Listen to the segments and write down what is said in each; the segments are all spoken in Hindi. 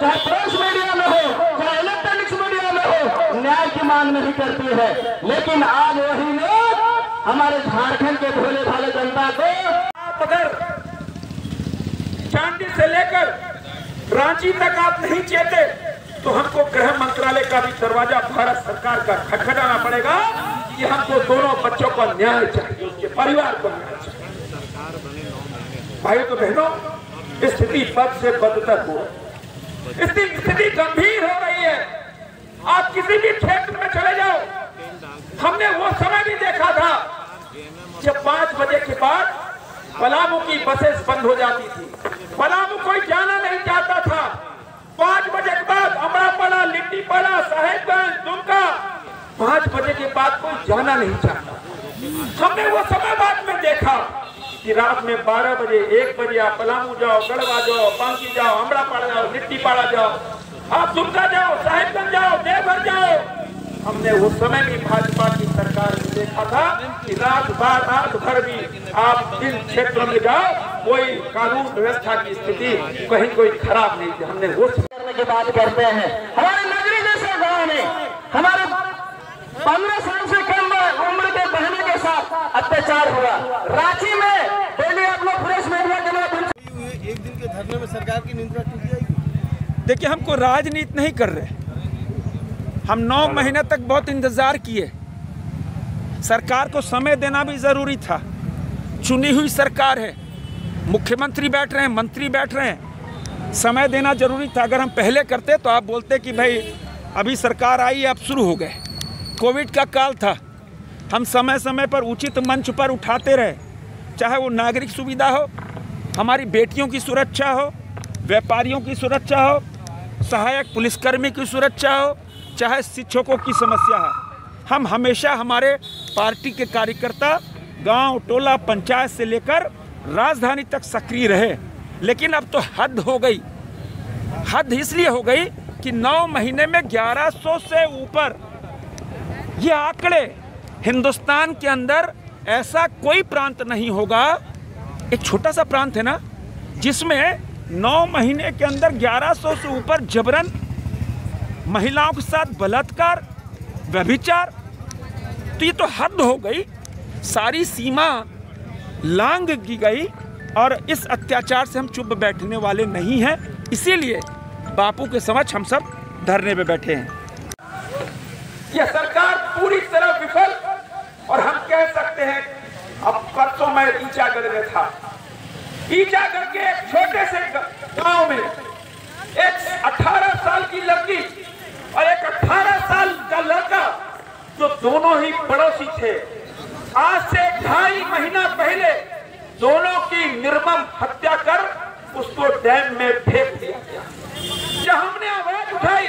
चाहे प्रेस मीडिया में हो, चाहे इलेक्ट्रॉनिक्स मीडिया में हो, न्याय की मांग नहीं करती है। लेकिन आज वही लोग हमारे झारखंड के भोले भाले जनता को अगर चांदी से लेकर रांची तक आप नहीं चेते तो हमको गृह मंत्रालय का भी दरवाज़ा भारत सरकार का खटखटाना पड़ेगा कि हमको दोनों बच्चों को न्याय चाहिए, उसके परिवार को न्याय चाहिए। भाई तो बहनों, स्थिति बद से बदतर हो। स्थिति गंभीर हो रही है। आप किसी भी क्षेत्र में चले जाओ। हमने वो समय भी देखा था जब पाँच बजे के बाद पलामू की बसेस बंद हो जाती थी। पलामू कोई जाना नहीं चाहता था। पाँच बजे के बाद अमरापाड़ा, लिट्टीपाड़ा, साहेबगंज, दुमका, पाँच बजे के बाद कोई जाना नहीं चाहता। हमने वो समय बाद में देखा। कि रात में 12 बजे, एक बजे आप पलामू जाओ, गढ़वा जाओ बांकी जाओ, अमरापाड़ा जाओ, लिट्टीपाड़ा जाओ। आप दुमका जाओ, साहेबगंज जाओ, देवघर जाओ। हमने उस समय भी भाजपा की सरकार में देखा था कि रात बार रात भर भी आप जिन क्षेत्रों में जाओ, कोई कानून व्यवस्था की स्थिति कहीं कोई खराब नहीं थी। हमने वो करने की बात करते हैं। हमारे नगरी जैसे गाँव में, हमारे पंद्रह साल से कम उम्र के बहनों के साथ अत्याचार हुआ। रांची में डेली आप लोग प्रेस मीडिया के माध्यम से एक दिन के धरने में सरकार की निंदा टूट जाएगी? देखिए हमको राजनीति नहीं कर रहे। हम नौ महीने तक बहुत इंतज़ार किए। सरकार को समय देना भी ज़रूरी था। चुनी हुई सरकार है। मुख्यमंत्री बैठ रहे हैं मंत्री बैठ रहे हैं। समय देना ज़रूरी था। अगर हम पहले करते तो आप बोलते कि भाई अभी सरकार आई अब शुरू हो गए। कोविड का काल था। हम समय समय पर उचित मंच पर उठाते रहे। चाहे वो नागरिक सुविधा हो हमारी बेटियों की सुरक्षा हो, व्यापारियों की सुरक्षा हो, सहायक पुलिसकर्मी की सुरक्षा हो, चाहे शिक्षकों की समस्या है, हम हमेशा हमारे पार्टी के कार्यकर्ता गाँव, टोला, पंचायत से लेकर राजधानी तक सक्रिय रहे। लेकिन अब तो हद हो गई। हद इसलिए हो गई कि नौ महीने में 1100 से ऊपर ये आंकड़े हिंदुस्तान के अंदर ऐसा कोई प्रांत नहीं होगा एक छोटा सा प्रांत है ना, जिसमें नौ महीने के अंदर 1100 से ऊपर जबरन महिलाओं के साथ बलात्कार, व्यभिचार तो ये तो हद हो गई, सारी सीमा लांग की गई और इस अत्याचार से हम चुप बैठने वाले नहीं हैं, इसीलिए बापू के समक्ष हम सब धरने पे बैठे हैं। यह सरकार पूरी तरह विफल और हम कह सकते हैं परसों मैं ईचागढ़ में था। ईचागढ़ के एक छोटे से गाँव में एक 18 साल की लड़की और एक 18 साल का लड़का जो दोनों ही पड़ोसी थे। आज से ढाई महीना पहले दोनों की निर्मम हत्या कर उसको डैम में फेंक दिया गया। जब हमने आवाज़ उठाई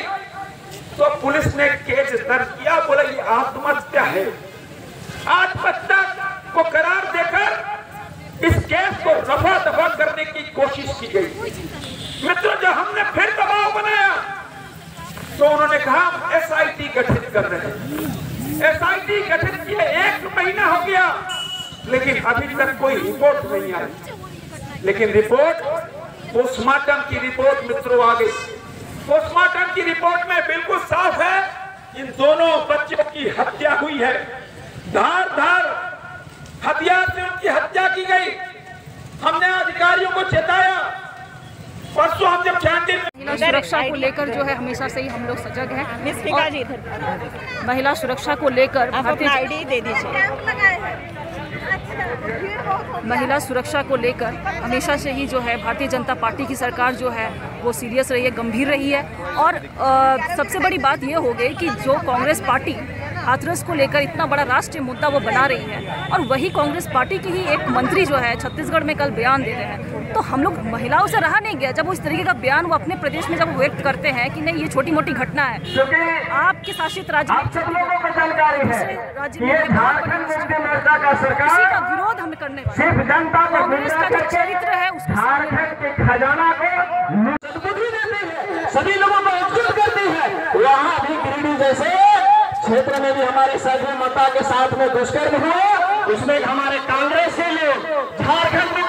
तो पुलिस ने केस दर्ज किया, बोला, ये आत्महत्या है आत्महत्या को करार देकर इस केस को रफा दफ़ा करने की कोशिश की गई। मित्रों जब हमने फिर दबाव बनाया तो उन्होंने कहा एसआईटी गठित कर रहे हैं। एसआईटी गठित किए एक महीना हो गया, लेकिन अभी तक कोई रिपोर्ट नहीं आई। लेकिन रिपोर्ट पोस्टमार्टम की रिपोर्ट मित्रों आ गई पोस्टमार्टम की रिपोर्ट में बिल्कुल साफ़ है, इन दोनों बच्चों की हत्या हुई है। धार धार हथियार से उनकी हत्या की गई हमने अधिकारियों को चेताया परसों हम जब चांदी महिला सुरक्षा को लेकर जो है हमेशा से ही हम लोग सजग हैं। महिला सुरक्षा को लेकर आईडी दे दीजिए। महिला सुरक्षा को लेकर हमेशा से ही जो है भारतीय जनता पार्टी की सरकार जो है वो सीरियस रही है गंभीर रही है। और आ, सबसे बड़ी बात ये हो गई कि जो कांग्रेस पार्टी हाथरस को लेकर इतना बड़ा राष्ट्रीय मुद्दा वो बना रही है। और वही कांग्रेस पार्टी की ही एक मंत्री जो है छत्तीसगढ़ में कल बयान दे रहे हैं। तो हम लोग महिलाओं से रहा नहीं गया। जब वो इस तरीके का बयान वो अपने प्रदेश में जब व्यक्त करते हैं कि नहीं ये छोटी मोटी घटना है। आपके शासित राज्य में आप सब लोगों को जानकारी है दूसरे राज्य कि में ये ये बहुत झारखंड बड़ी मुक्ति मोर्चा का इसी का सरकार विरोध हमें करने वाले सिर्फ़ जनता को कांग्रेस का जो चरित्र है करके उसको सामने झारखंड के खजाना को है। सभी लोगों को एकजुट करती है। वहाँ भी गिरिडीह जैसे क्षेत्र में भी हमारे सभी माता के साथ में दुष्कर्म हुआ। उसमें हमारे कांग्रेस के लोग झारखंड में